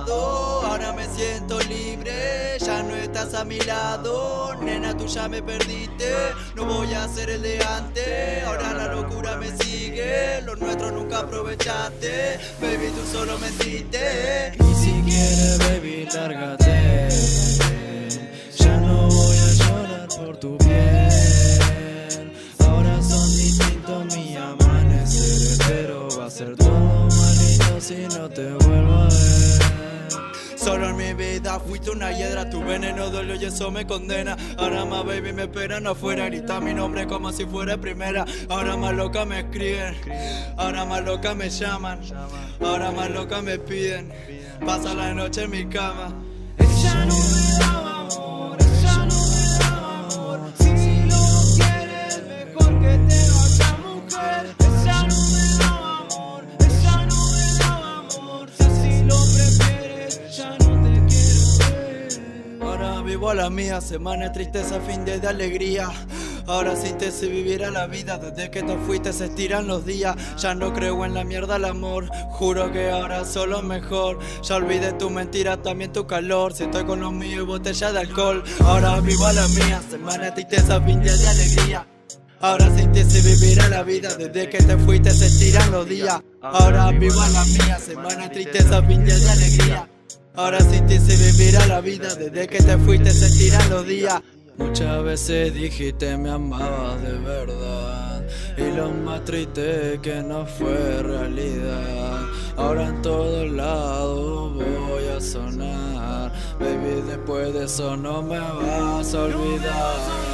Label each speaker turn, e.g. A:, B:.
A: ahora me siento libre, ya no estás a mi lado, nena tú ya me perdiste, no voy a ser el de antes, ahora la locura me sigue, lo nuestro nunca aprovechaste, baby tú solo mentiste.
B: Y si quieres baby lárgate, ya no voy a llorar por tu bien, ahora son distintos mi amanecer, pero va a ser todo más lindo si no te vuelvo a ver.
A: Solo en mi vida fuiste una hiedra, tu veneno dolió y eso me condena. Ahora más baby me esperan afuera, grita mi nombre como si fuera primera. Ahora más loca me escriben, ahora más loca me llaman, ahora más loca me piden. Pasa la noche en mi cama. Vivo a la mía, semana de tristeza, fin de, de alegría. Ahora sin te sé vivir a la vida, desde que te fuiste se estiran los días. Ya no creo en la mierda el amor, juro que ahora solo mejor. Ya olvidé tu mentira, también tu calor. Si estoy con los míos, botella de alcohol. Ahora vivo a la mía, semana de tristeza, fin de, de alegría. Ahora sin te sé vivir a la vida, desde que te fuiste se estiran los días. Ahora vivo a la mía, semana de tristeza, fin de alegría. Ahora sin ti sé vivir a la vida, desde que te fuiste se estiran los días.
B: Muchas veces dijiste me amabas de verdad Y lo más triste que no fue realidad Ahora en todos lados voy a sonar Baby después de eso no me vas a olvidar